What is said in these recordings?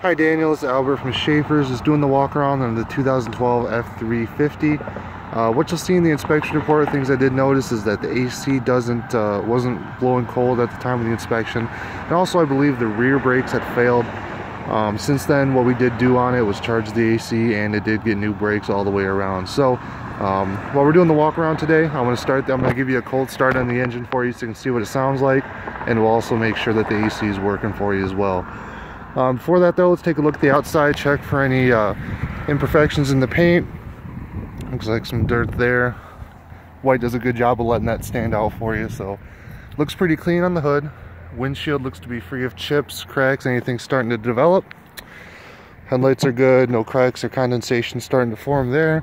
Hi Daniel, it's Albert from Schaefer's. Just doing the walk around on the 2012 F350. Uh, what you'll see in the inspection report, things I did notice is that the AC doesn't uh, wasn't blowing cold at the time of the inspection, and also I believe the rear brakes had failed. Um, since then, what we did do on it was charge the AC, and it did get new brakes all the way around. So um, while we're doing the walk around today, I'm going to start. I'm going to give you a cold start on the engine for you, so you can see what it sounds like, and we'll also make sure that the AC is working for you as well. Um, before that though, let's take a look at the outside, check for any uh, imperfections in the paint. Looks like some dirt there. White does a good job of letting that stand out for you, so looks pretty clean on the hood. Windshield looks to be free of chips, cracks, anything starting to develop. Headlights are good, no cracks or condensation starting to form there.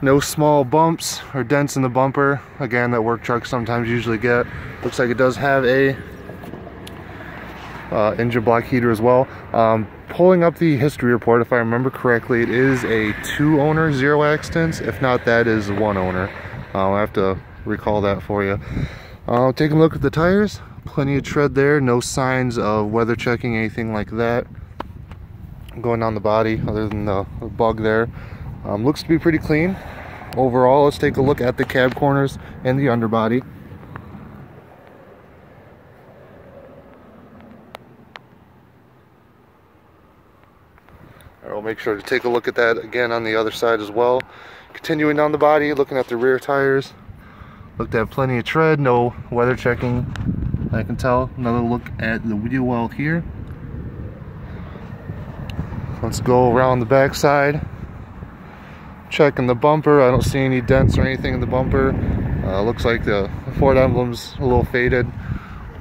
No small bumps or dents in the bumper. Again, that work trucks sometimes usually get. Looks like it does have a uh, engine block heater as well. Um, pulling up the history report, if I remember correctly, it is a two owner zero accidents. If not, that is one owner. Uh, I have to recall that for you. Uh, taking a look at the tires, plenty of tread there, no signs of weather checking, anything like that. Going down the body, other than the, the bug there. Um, looks to be pretty clean. Overall, let's take a look at the cab corners and the underbody. Make sure to take a look at that again on the other side as well. Continuing down the body, looking at the rear tires. Looked at plenty of tread, no weather checking, I can tell. Another look at the wheel well here. Let's go around the back side. Checking the bumper, I don't see any dents or anything in the bumper. Uh, looks like the Ford emblem's a little faded,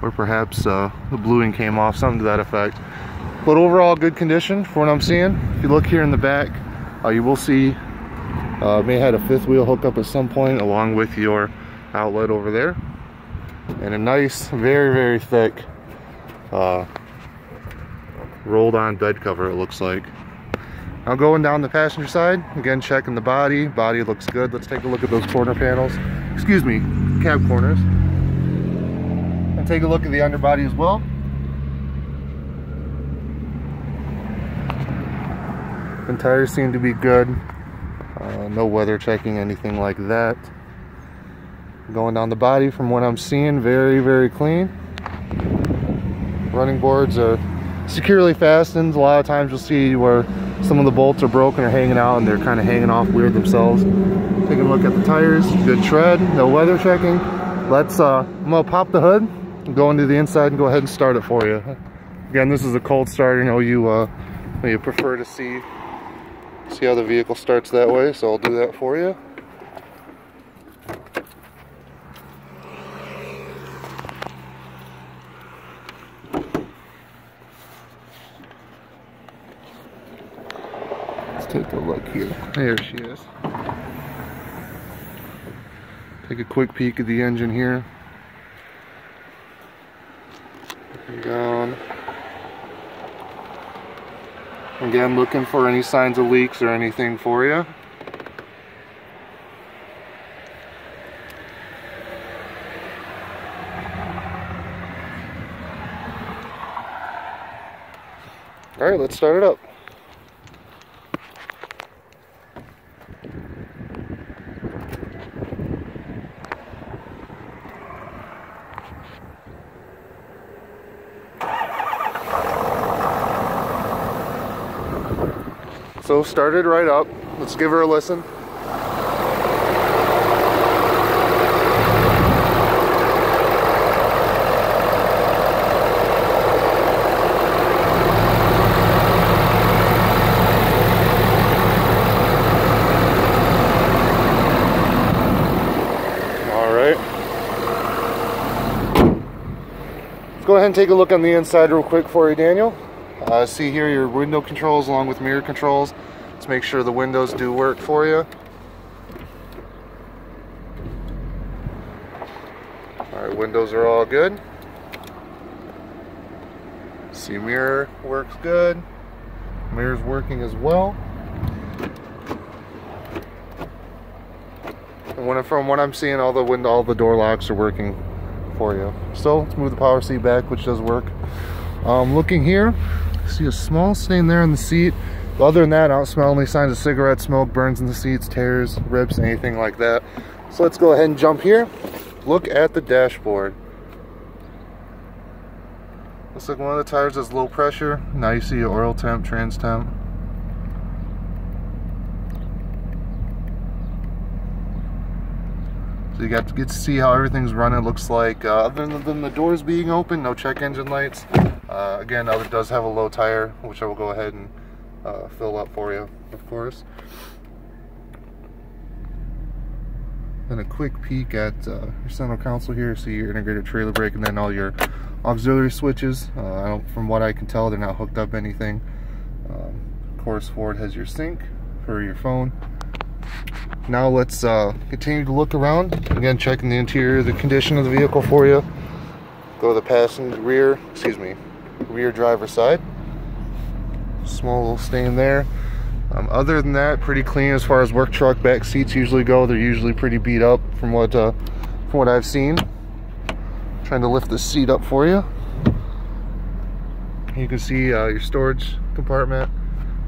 or perhaps uh, the bluing came off, something to that effect but overall good condition for what I'm seeing. If you look here in the back, uh, you will see uh, may have had a fifth wheel hookup at some point along with your outlet over there. And a nice, very, very thick uh, rolled on bed cover it looks like. Now going down the passenger side, again checking the body. Body looks good. Let's take a look at those corner panels. Excuse me, cab corners. And take a look at the underbody as well. And tires seem to be good. Uh, no weather checking anything like that. Going down the body from what I'm seeing very very clean. Running boards are securely fastened. A lot of times you'll see where some of the bolts are broken or hanging out and they're kind of hanging off weird themselves. Taking a look at the tires. Good tread no weather checking. Let's uh I'm gonna pop the hood go into the inside and go ahead and start it for you. Again this is a cold start you know you uh you prefer to see see how the vehicle starts that way? So I'll do that for you. Let's take a look here. There she is. Take a quick peek at the engine here. Down Again, looking for any signs of leaks or anything for you. All right, let's start it up. So started right up. Let's give her a listen. All right. Let's go ahead and take a look on the inside real quick for you, Daniel. Uh, see here your window controls along with mirror controls. Let's make sure the windows do work for you. Alright, windows are all good. See mirror works good. Mirror's working as well. And when, from what I'm seeing, all the window, all the door locks are working for you. So let's move the power seat back, which does work. Um, looking here, See a small stain there on the seat. Other than that, I don't smell any signs of cigarette smoke, burns in the seats, tears, rips, anything like that. So let's go ahead and jump here. Look at the dashboard. Looks like one of the tires is low pressure. Now you see your oil temp, trans temp. So you got to get to see how everything's running. Looks like uh, other than the doors being open, no check engine lights. Uh, again, it does have a low tire, which I will go ahead and uh, fill up for you, of course. Then a quick peek at uh, your center console here. See your integrated trailer brake and then all your auxiliary switches. Uh, from what I can tell, they're not hooked up anything. Um, of course, Ford has your sync for your phone now let's uh, continue to look around. Again, checking the interior, the condition of the vehicle for you. Go to the passenger rear, excuse me, rear driver side. Small little stain there. Um, other than that, pretty clean as far as work truck back seats usually go. They're usually pretty beat up from what uh, from what I've seen. Trying to lift the seat up for you. You can see uh, your storage compartment.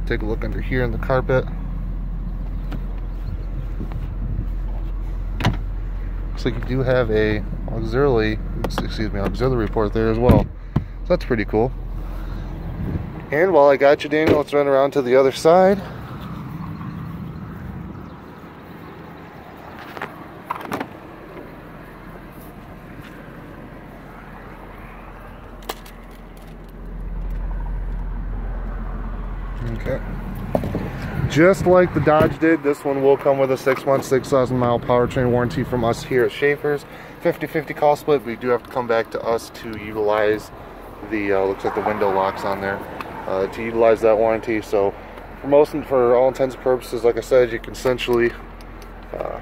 Take a look under here in the carpet. looks like you do have a auxiliary, excuse me, auxiliary port there as well. That's pretty cool. And while I got you, Daniel, let's run around to the other side. Okay. Just like the Dodge did, this one will come with a six month, 6,000 mile powertrain warranty from us here at Schaefer's. 50-50 call split, we do have to come back to us to utilize the, uh, looks like the window locks on there, uh, to utilize that warranty. So for most, and for all intents and purposes, like I said, you can essentially, uh,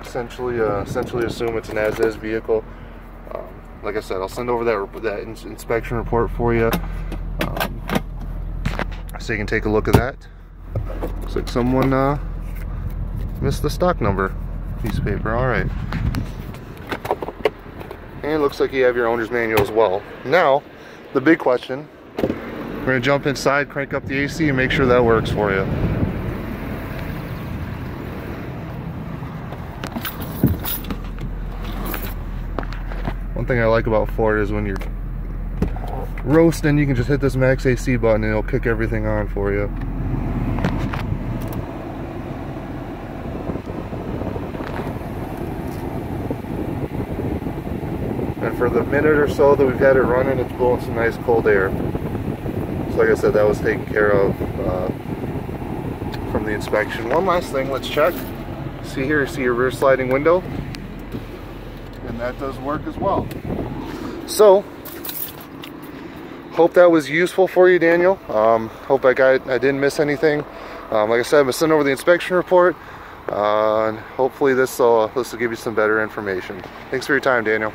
essentially, uh, essentially assume it's an as-is vehicle. Um, like I said, I'll send over that, that inspection report for you so you can take a look at that. Looks like someone uh, missed the stock number piece of paper. All right. And it looks like you have your owner's manual as well. Now, the big question, we're gonna jump inside, crank up the AC and make sure that works for you. One thing I like about Ford is when you're roasting, you can just hit this max AC button and it'll kick everything on for you. And for the minute or so that we've had it running, it's blowing some nice cold air. So like I said, that was taken care of uh, from the inspection. One last thing, let's check. See here, see your rear sliding window? And that does work as well. So, hope that was useful for you, Daniel. Um, hope I got I didn't miss anything. Um, like I said, I'm gonna send over the inspection report. Uh, and hopefully this will this will give you some better information. Thanks for your time, Daniel.